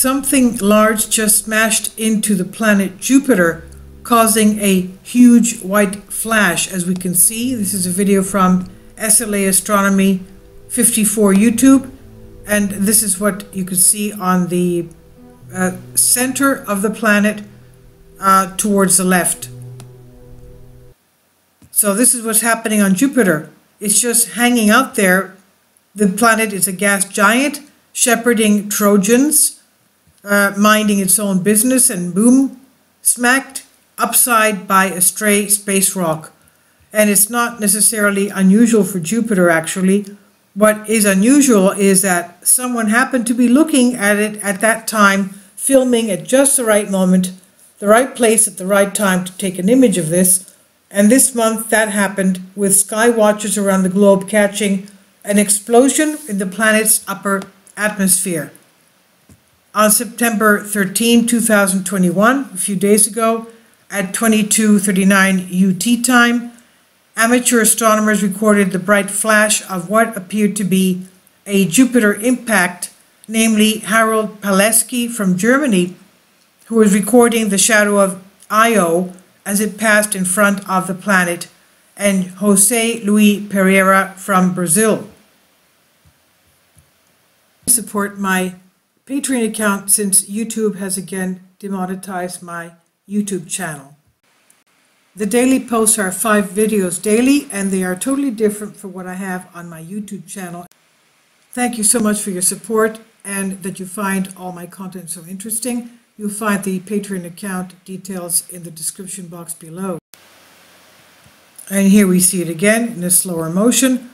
something large just smashed into the planet Jupiter, causing a huge white flash. As we can see, this is a video from SLA Astronomy 54 YouTube, and this is what you can see on the uh, center of the planet uh, towards the left. So this is what's happening on Jupiter. It's just hanging out there. The planet is a gas giant shepherding Trojans, uh, minding its own business, and boom, smacked upside by a stray space rock. And it's not necessarily unusual for Jupiter, actually. What is unusual is that someone happened to be looking at it at that time, filming at just the right moment, the right place at the right time to take an image of this. And this month that happened with sky watchers around the globe catching an explosion in the planet's upper atmosphere. On September 13, 2021, a few days ago, at 22:39 UT time, amateur astronomers recorded the bright flash of what appeared to be a Jupiter impact, namely Harald Paleske from Germany, who was recording the shadow of Io as it passed in front of the planet, and Jose Luis Pereira from Brazil. Support my Patreon account since YouTube has again demonetized my YouTube channel. The daily posts are five videos daily and they are totally different from what I have on my YouTube channel. Thank you so much for your support and that you find all my content so interesting. You'll find the Patreon account details in the description box below. And here we see it again in a slower motion.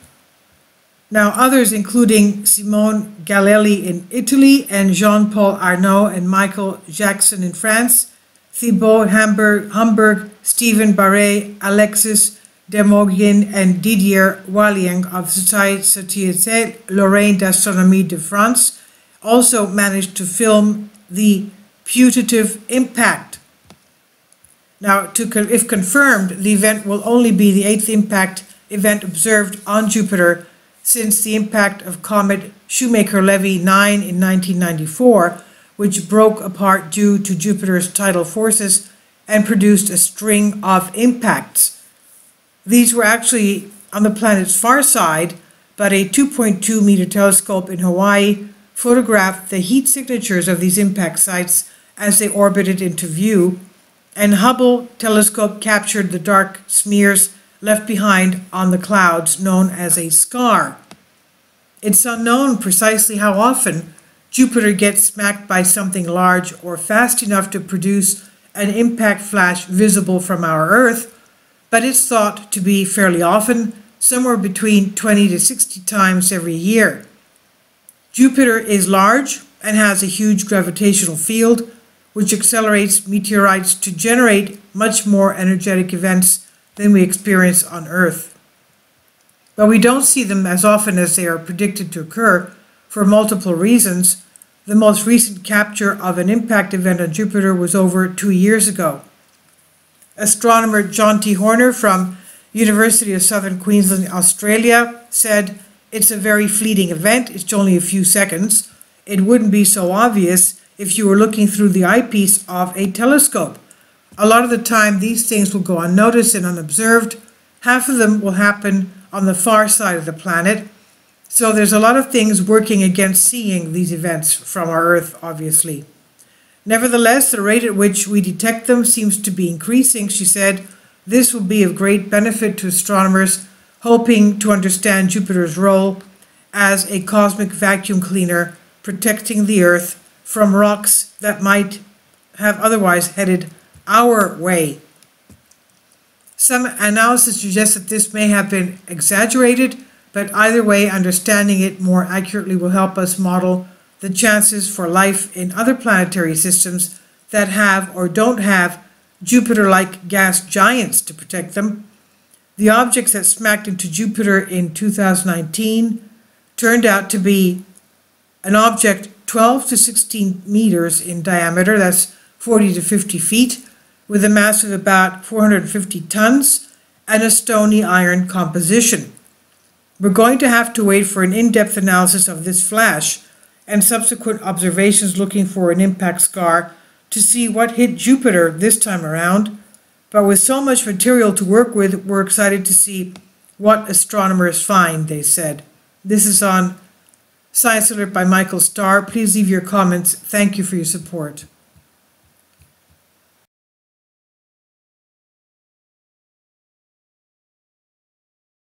Now others including Simone Galelli in Italy and Jean-Paul Arnaud and Michael Jackson in France Thibaut Hamburg, Stephen Barret, Alexis Demogin, and Didier Waliang of Société Lorraine d'Astronomie de France also managed to film the putative impact. Now, to, if confirmed, the event will only be the eighth impact event observed on Jupiter since the impact of comet Shoemaker-Levy 9 in 1994, which broke apart due to Jupiter's tidal forces and produced a string of impacts. These were actually on the planet's far side, but a 2.2 meter telescope in Hawaii photographed the heat signatures of these impact sites as they orbited into view, and Hubble telescope captured the dark smears left behind on the clouds known as a scar. It's unknown precisely how often Jupiter gets smacked by something large or fast enough to produce an impact flash visible from our Earth, but it's thought to be fairly often, somewhere between 20 to 60 times every year. Jupiter is large and has a huge gravitational field, which accelerates meteorites to generate much more energetic events than we experience on Earth. But we don't see them as often as they are predicted to occur for multiple reasons, the most recent capture of an impact event on Jupiter was over two years ago. Astronomer Jonti Horner from University of Southern Queensland, Australia, said, It's a very fleeting event, it's only a few seconds. It wouldn't be so obvious if you were looking through the eyepiece of a telescope. A lot of the time, these things will go unnoticed and unobserved. Half of them will happen on the far side of the planet, so there's a lot of things working against seeing these events from our Earth, obviously. Nevertheless, the rate at which we detect them seems to be increasing, she said. This will be of great benefit to astronomers hoping to understand Jupiter's role as a cosmic vacuum cleaner protecting the Earth from rocks that might have otherwise headed our way. Some analysis suggests that this may have been exaggerated but either way, understanding it more accurately will help us model the chances for life in other planetary systems that have or don't have Jupiter-like gas giants to protect them. The objects that smacked into Jupiter in 2019 turned out to be an object 12 to 16 meters in diameter, that's 40 to 50 feet, with a mass of about 450 tons and a stony iron composition. We're going to have to wait for an in-depth analysis of this flash. and subsequent observations looking for an impact scar to see what hit Jupiter this time around. But with so much material to work with, we're excited to see what astronomers find, they said. This is on Science Alert by Michael Starr. Please leave your comments. Thank you for your support.